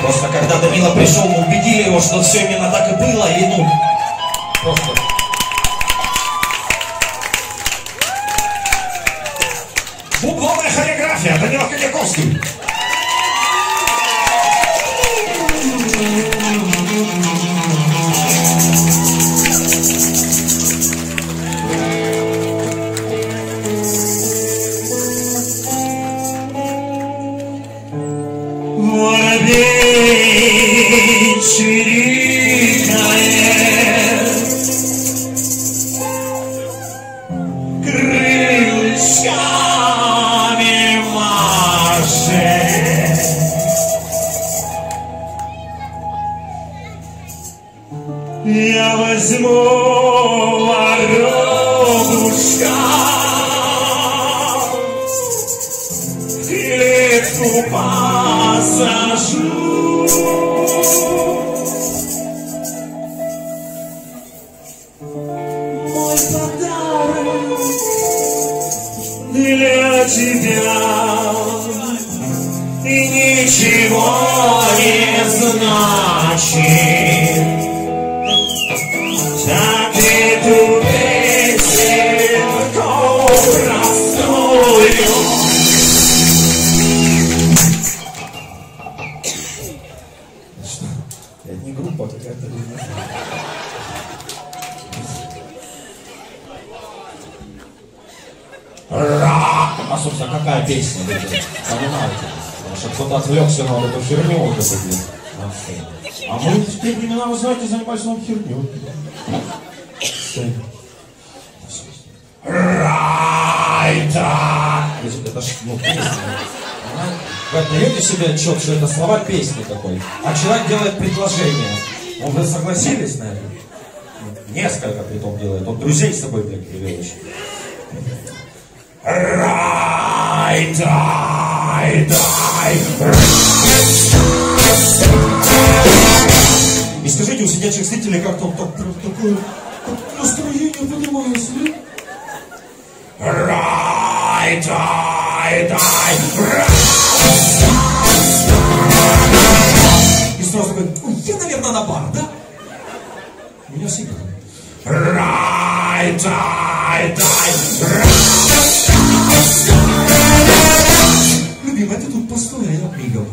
Просто когда Данила пришел, мы убедили его, что все именно так и было, и ну, просто... Бубловая хореография, Данила Коньяковский. Чирикает, крылышками машет. Я возьму воробушка в клетку посажу. Подарок для тебя и ничего не значит. Так эту песенку простую Это не группа какая-то. Ра! А, собственно, какая песня? Понимаете? Чтобы кто-то отвлекся на вот эту херню вот эту, блин. А мы в те времена, вы знаете, занимались нам херню. Райта! Это ж, ну, песня. Вы отдаете себе отчет, что это слова песни такой, а человек делает предложение. Ну, вы согласились на это? Несколько притом делает. Он друзей с собой, блядь, привел еще. Рай, дай, дай, И скажите, у сидячих зрителей как-то так, прям такое как настроение поднимается, да? Рай, дай, дай, И сразу такой, ой, я, наверное, на бар, да? У меня всегда. Рай, дай, дай, Любимая, diventato un pastore amico.